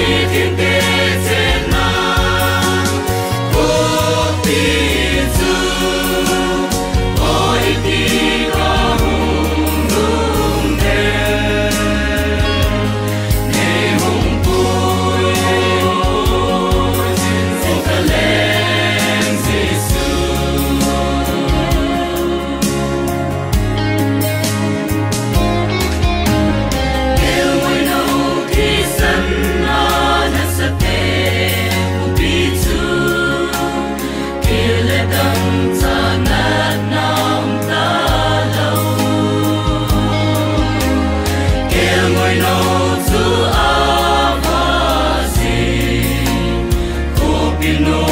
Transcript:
Virgen de Can